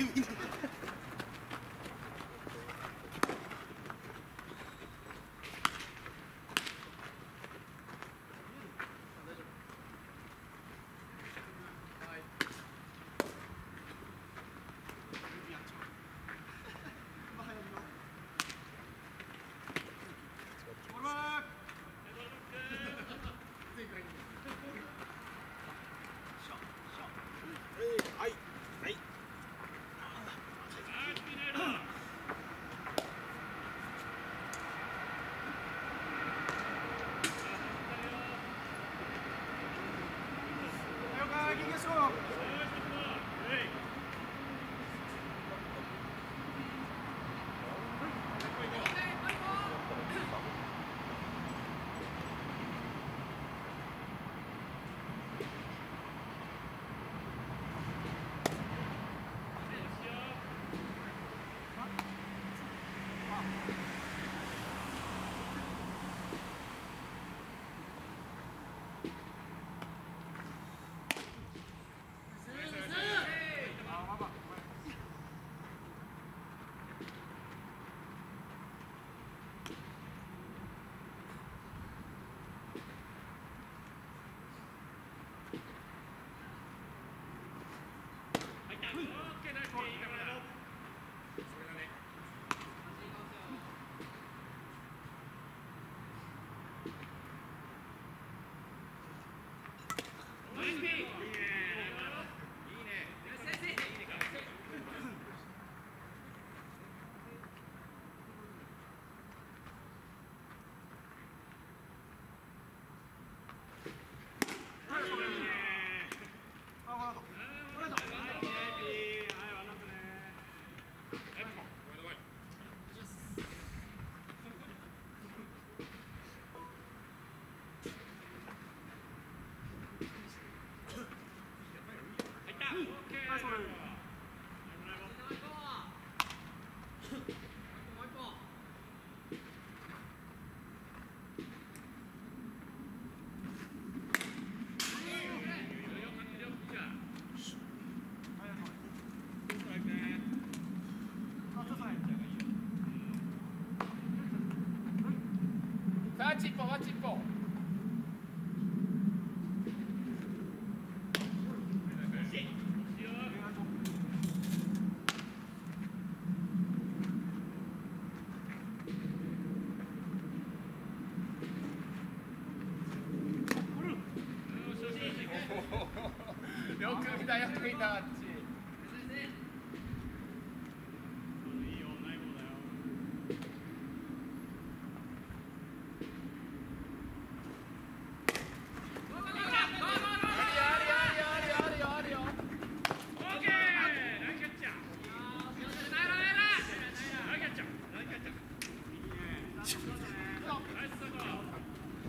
I mean... Hey. Yeah. チ一本ワッチ一本よく見た。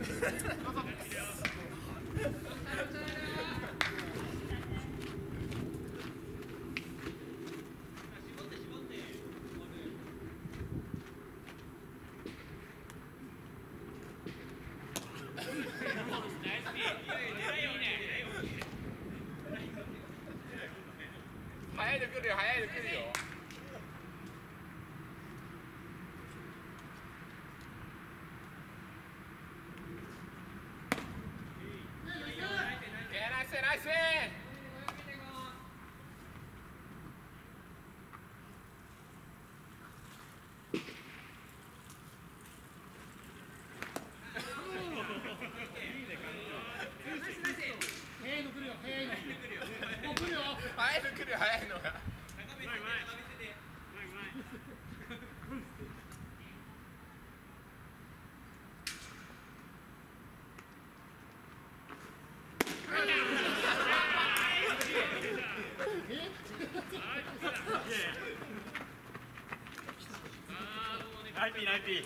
早いの来るよ早いの来るよ。早い。のが。ナイピーナイピー。